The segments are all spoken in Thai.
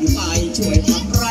If I join.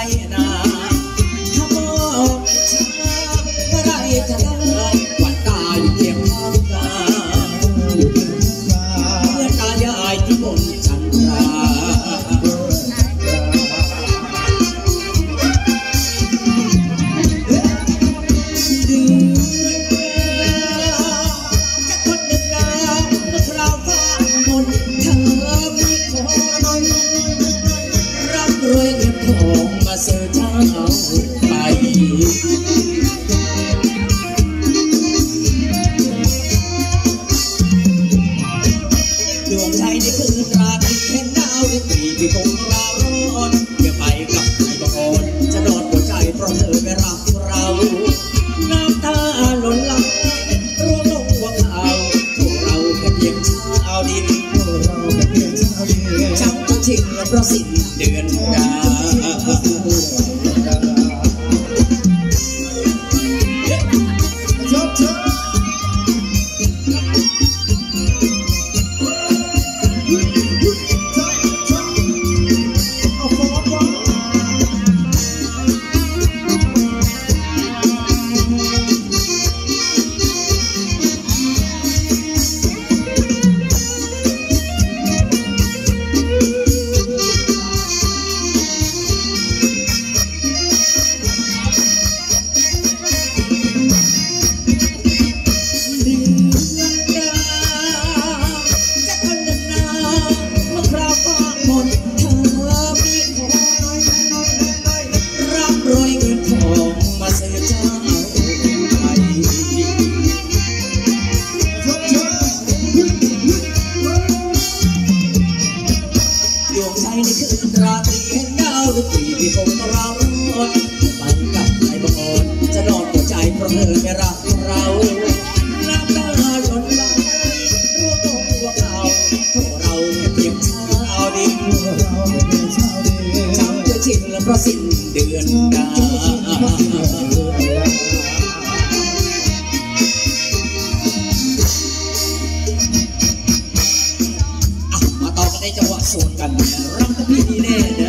yeah.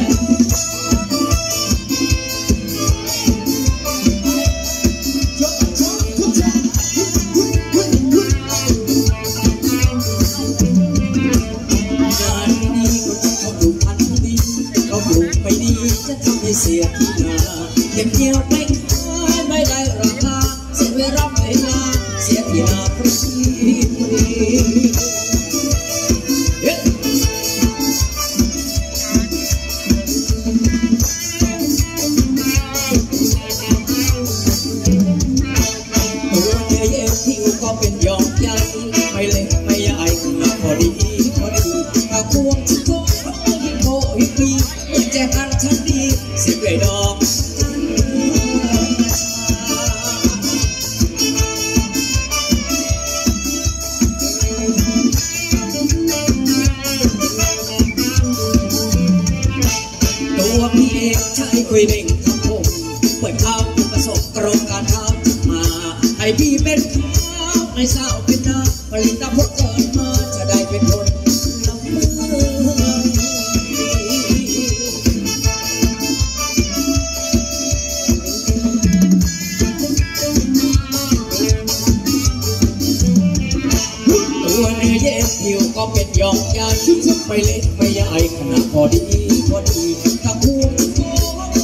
หยอกยาชุดชุดไปเล่นไม่ยายขนาดพอดีพอดีถ้าคู่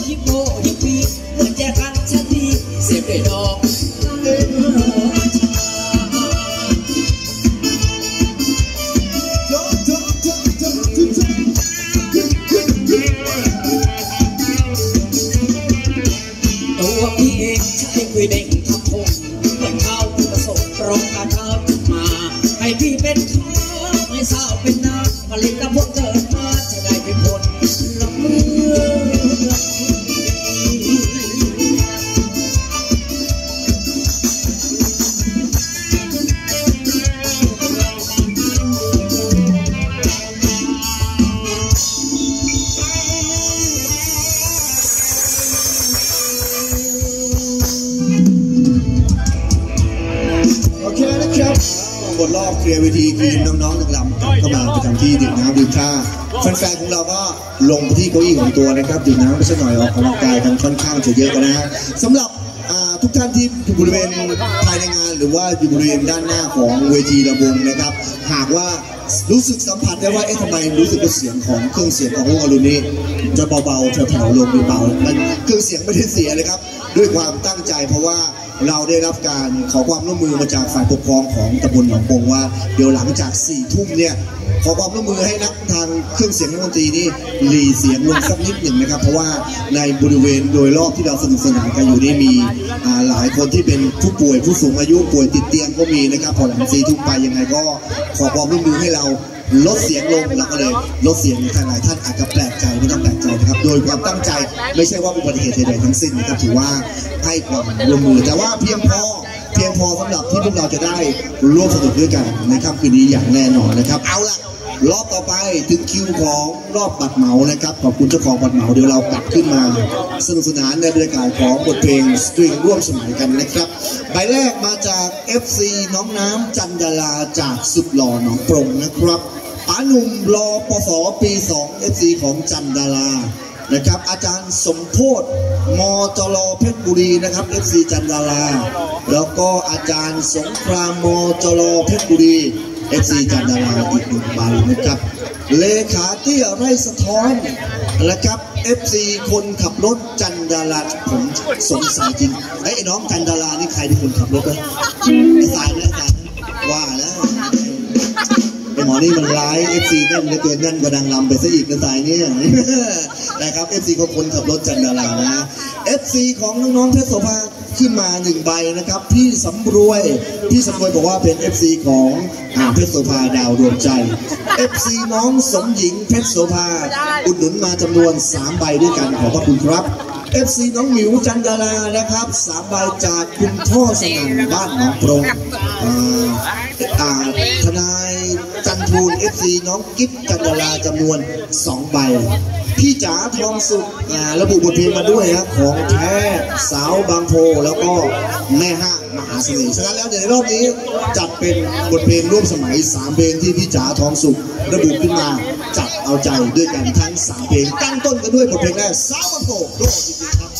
ยิบโบยิบปีเมื่อแจกันฉัดีเสพยบได้ดอกตัวพี่เองใช้คุยเด้งทำผมเมื่อเข้าประสบตรงกันเธามาให้พี่เป็น เราก็ลงที่เก้าอี้ของตัวนะครับดื่มน้ำไปสักหน่อยออกกำลังกายกันค่อนข้างจะเยอะกันนะฮะสำหรับทุกท่านที่อยู่บริเวณภายในงาน หรือว่าอยู่บริเวณด้านหน้าของเวทีระวงนะครับ หากว่ารู้สึกสัมผัสได้ว่าเอ๊ะทำไมรู้สึกว่าเสียงของเครื่องเสียงของวงอลูนี่จะเบาๆแผ่วๆลงหรือเบามันเครื่องเสียงไม่ได้เสียเลยครับ ด้วยความตั้งใจเพราะว่า เราได้รับการขอความร่วมมือมาจากฝ่ายปกครองของตำบลหนองปงว่า เดี๋ยวหลังจาก4ี่ทุ่มเนี่ยขอความร่วมมือให้นักทางเครื่องเสียงนักดนตรีนี่หลีเสียงลงสักนิดหนึ่งนะครับ เพราะว่าในบริเวณโดยรอบที่เราสนุกสนานกันอยู่นี่มีหลายคนที่เป็นผู้ป่วยผู้สูงอายุป่วยติดเตียงก็มีนะครับพอหลังสี่ทุ่มไปยังไงก็ขอความร่วมมือให้เรา ลดเสียงลงเราก็เลยลดเสียงท่านหลายท่านอาจจะแปลกใจไม่ต้องแปลกใจนะครับ โดยความตั้งใจไม่ใช่ว่าอุบัติเหตุใดๆทั้งสิ้นนะครับถือว่าให้ความร่วมมือแต่ว่าเพียงพอเพียงพอสำหรับที่พวกเราจะได้ร่วมสนุกด้วยกันในค่ำคืนนี้อย่างแน่นอนนะครับ เอาละ รอบต่อไปถึงคิวของรอบบัตรเหมานะครับขอบคุณเจ้าของบัตรเหมาเดี๋ยวเรากลับขึ้นมาสนุกสนานในบรรยากาศของบทเพลงสตริงร่วมสมัยกันนะครับ ใบแรกมาจาก FC น้องน้ำจันดาราจากสุดหล่อหนองปรงนะครับป๋าหนุ่มรอปศปี 2 FC ของจันดารานะครับ อาจารย์สมโพธมจรเพชรบุรีนะครับ FC จันดารา แล้วก็อาจารย์สงครามมจรเพชรบุรี FC จันดาราอีกหนึ่งใบนะครับ เลขาเตี้ยไร่สะท้อนนะครับ FC คนขับรถจันดาราผมสงสัยจริงไอ้น้องจันดารานี่ใครเป็นคนขับรถวะสายนะไอ้สายว่าแล้วไอ้หมอนี่มันร้าย FC แน่นเหลือเกินแน่นกว่าดังลำไปซะอีกนะสายเนี่ยนะครับ FC ของคนขับรถจันดารานะ FC ของน้องๆเพชรโสภา ขึ้นมาหนึ่งใบนะครับ พี่สำรวย พี่สำรวยบอกว่าเป็น FC ของอ่าเพชรโสภาดาวดวงใจ FC น้องสมหญิงเพชรโสภาอุดหนุนมาจำนวน 3 ใบด้วยกันขอบพระคุณครับ FC น้องหมิวจันดารานะครับสามใบจากคุณพ่อสนั่นบ้านหนองโปรงอ่าอ่าทนาย จันทูล FC น้องกิ๊บจันดาราจำนวน2ใบ พี่จ๋าทองสุขระบุบทเพลงมาด้วยครับของแท้สาวบางโพแล้วก็แม่ห้างมหาเสน่ห์ฉะนั้นแล้วเดี๋ยวในรอบนี้จัดเป็นบทเพลงร่วมสมัย 3 เพลงที่พี่จ๋าทองสุขระบุขึ้นมาจัดเอาใจด้วยกันทั้ง 3 เพลงตั้งต้นกันด้วยบทเพลงแรกสาวบางโพโลกจริงๆครับ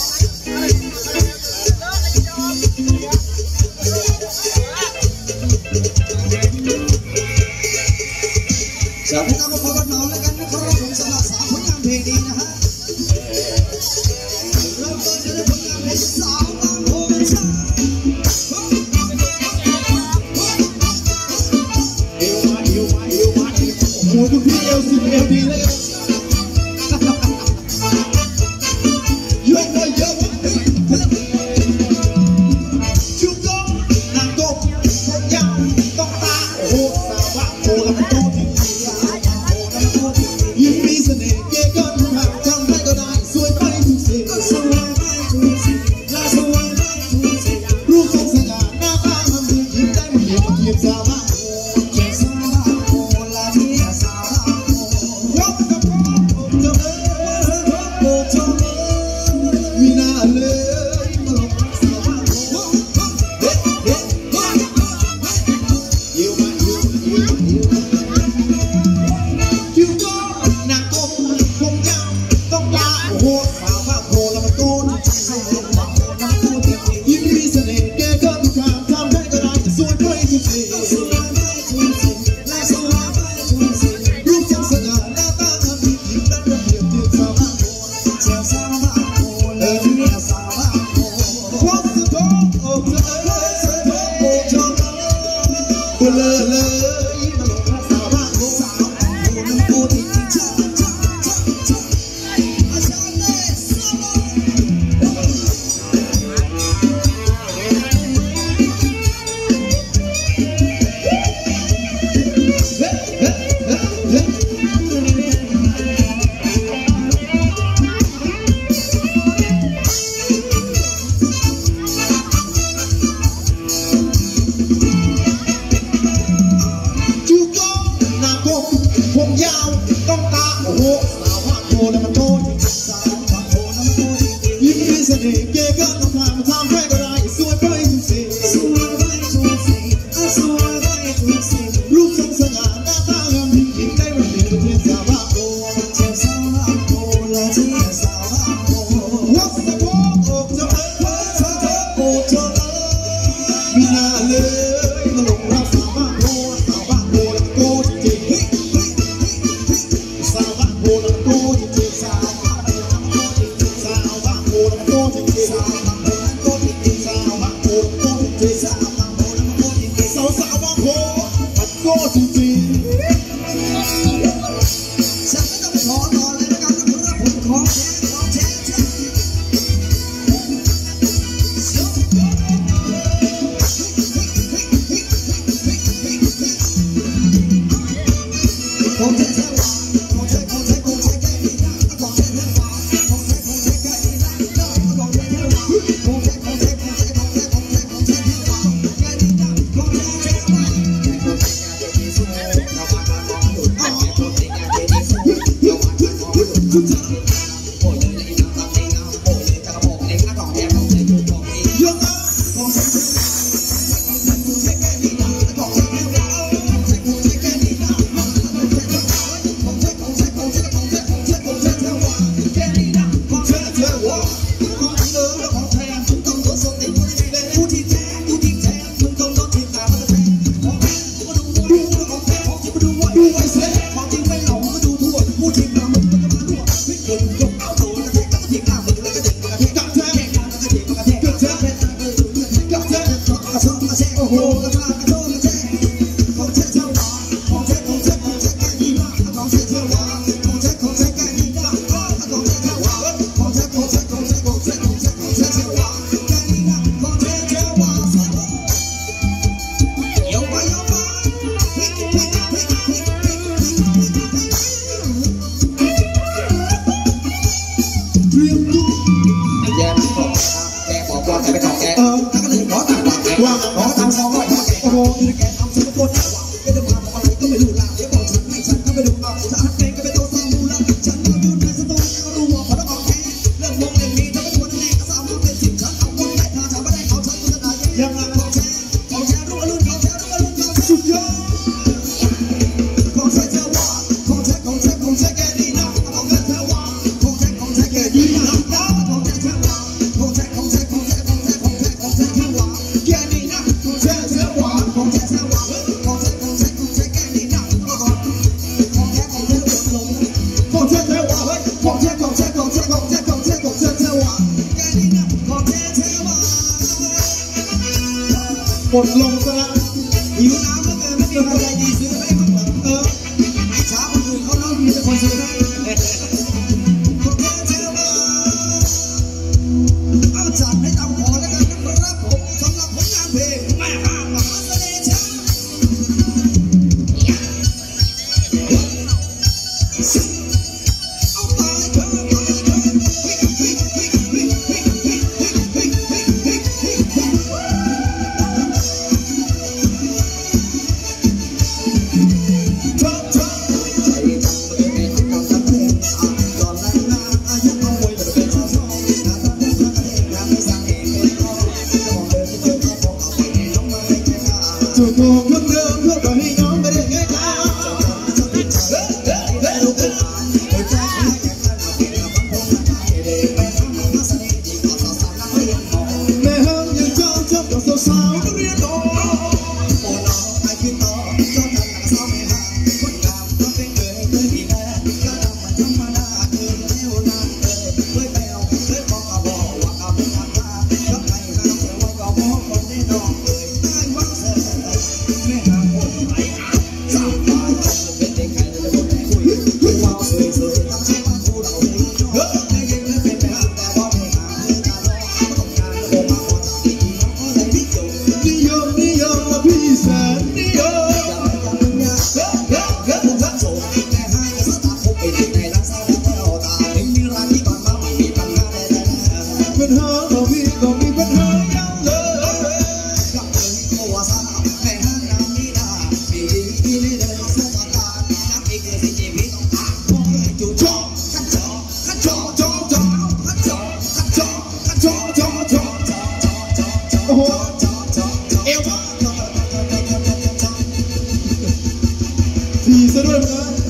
Please,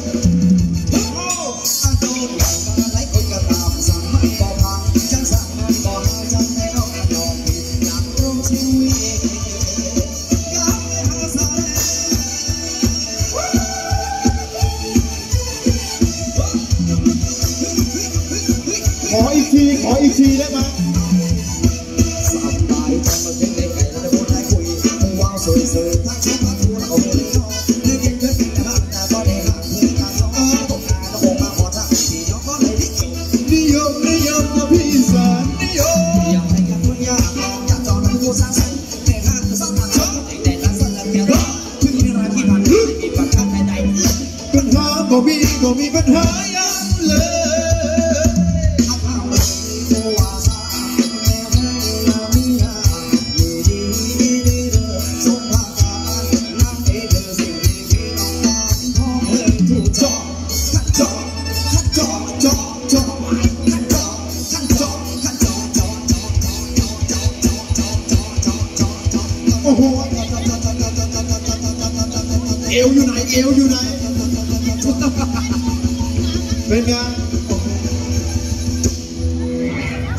อยู่ไหนเอวอยู่ไหน เป็นไง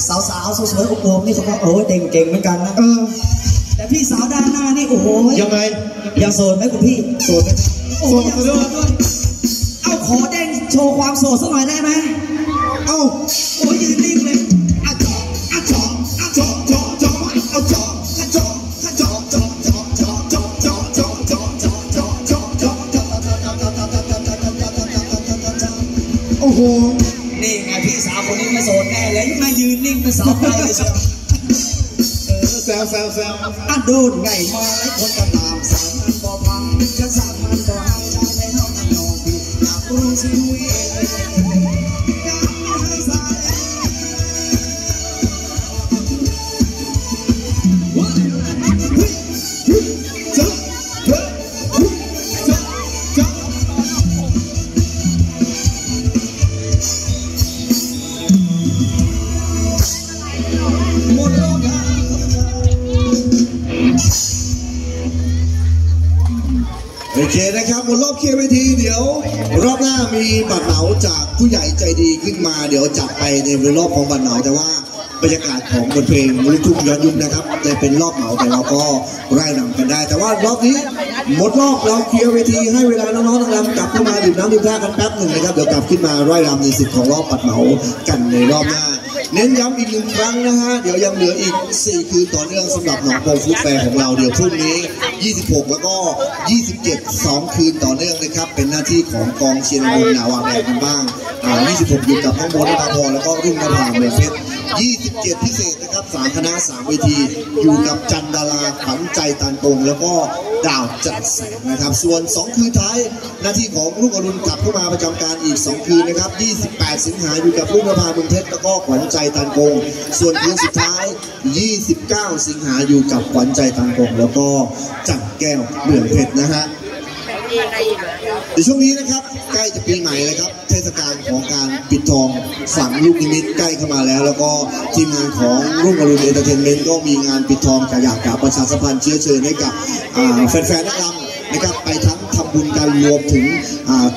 สาวๆสวยๆอบอวบนี่เขาก็โอ้ยเก่งๆเหมือนกันนะเออแต่พี่สาวด้านหน้านี่โอ้โหยังไงยังโสดไหมคุณพี่โสดไหมโอ้โหยังโสดด้วยเอาขอเด้งโชว์ความโสดสักหน่อยได้ไหมเอ้าโอ้ยยืนนิ่งเลย ยืนนิ่งเป็นเสาไฟเลยเชียวแซวแซวแซวอันดูนไงมาหลายคนก็ตามสามมันบ่พังจะสามมันบ่ให้ได้ในน้องกันน้องพี่อยากรู้สิลุยอย คนรอบเคียร์เวทีเดี๋ยว รอบหน้ามีบัตรเหมาจากผู้ใหญ่ใจดีขึ้นมา เดี๋ยวจัดไปในรอบของบัตรเหมาแต่ว่าบรรยากาศของบทเพลงลูกทุ่งย้อนยุคนะครับจะเป็นรอบเหมาแต่เราก็ไล่นำกันได้ แต่ว่ารอบนี้หมดรอบเราเคลียร์เวทีให้เวลาน้องๆทั้งรำกลับเข้ามาดื่มน้ำดื่มท่ากันแป๊บหนึ่งนะครับเดี๋ยวกลับขึ้นมาไล่รำในสิทธิ์ของรอบบัตรเหมากันในรอบหน้า เน้นย้ำอีกหนึ่งครั้งนะฮะ เดี๋ยวยังเหลืออีก 4 คืนต่อเนื่องสำหรับหนองโพฟุตแฟร์ของเราเดี๋ยวพรุ่งนี้ 26 แล้วก็ 27 2 คืนต่อเนื่องนะครับ เป็นหน้าที่ของกองเชียร์นบุญนาวาแบงกันบ้างอ่า26 อยู่กับน้องโบนภาพรแล้วก็รุ่งนภาเมเพชร 27 พิเศษนะครับ3คณะ3เวที อยู่กับจันดาราขวัญใจตันตรง แล้วก็ดาวจัดแสงนะครับ ส่วน 2 คืนท้ายหน้าที่ของรุ่งอรุณกลับเข้ามาประจำการอีก 2 คืนนะครับ 28 สิงหาอยู่กับรุ่งนภาเมืองเพชรแล้วก็ขวัญใจตันโกง ส่วนคืนสุดท้าย 29 สิงหาอยู่กับขวัญใจตันโกง แล้วก็จัดแก้วเมืองเพชรนะฮะ ในช่วงนี้นะครับใกล้จะปีใหม่แล้วครับ เทศกาลของการปิดทองฝังลูกนิมิตใกล้เข้ามาแล้ว แล้วก็ทีมงานของรุ่งอรุณเอนเตอร์เทนเมนต์ก็มีงานปิดทองกระอยากกับประชาสัมพันธ์เชื้อเชิญให้กับแฟนๆนักรำนะครับไปทั้งทำบุญกันรวมถึง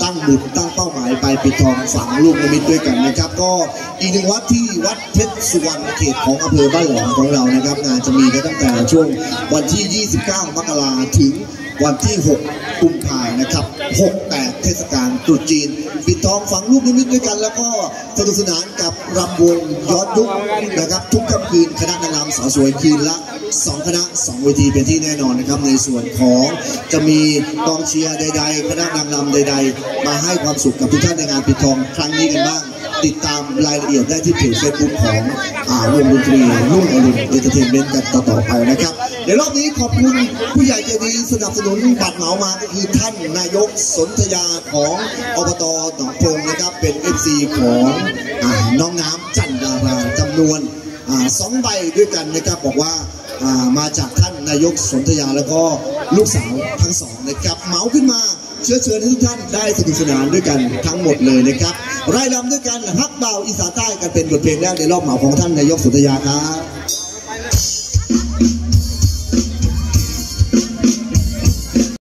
ตั้งบุญตั้งเป้าหมายไปปิดทองฝังลูกนิมิตด้วยกันนะครับ ก็อีกหนึ่งวัดที่วัดเพชรสุวรรณเขตของอำเภอบ้านหลวงของเรานะครับงานจะมีกันตั้งแต่ช่วงวันที่ 29 มกราถึง วันที่ 6 กุมภานะครับ 6 8 เทศกาลตรุษจีน ปิดทองฝังลูกนิมิตด้วยกัน แล้วก็สนุกสนานกับรำวงย้อนยุคนะครับ ทุกค่ำคืนคณะนางรำสาวสวยคืนละ 2 คณะ2เวทีเป็นที่แน่นอนนะครับ ในส่วนของจะมีกองเชียร์ใด ๆ คณะนางรำใด ๆ มาให้ความสุขกับทุกท่านในงานปิดทองครั้งนี้กันบ้าง ติดตามรายละเอียดได้ที่เพจเฟซบุ๊กของอ่าวงดนตรีรุ่งอรุณเอนเตอร์เทนเมนต์กันต่อไปนะครับเดี๋ยวรอบนี้ขอบคุณผู้ใหญ่ใจดีสนับสนุนบัตรเหมามาก็คือท่านนายกสนธยาของอบตหนองพงนะครับเป็น FC ของอาน้องน้ำจันดาราจำนวนอ่าสองใบด้วยกันนะครับบอกว่าอ่ามาจากท่านนายกสนธยาแล้วก็ลูกสาวทั้งสองนะครับเหมาขึ้นมา เชื้อเชิญให้ทุกท่านได้สนุกสนานด้วยกันทั้งหมดเลยนะครับไร่ลำด้วยกันฮักเบาวอีสานใต้กันเป็นบทเพลงแรกในรอบเหมาของท่านนายกสุทยาครับ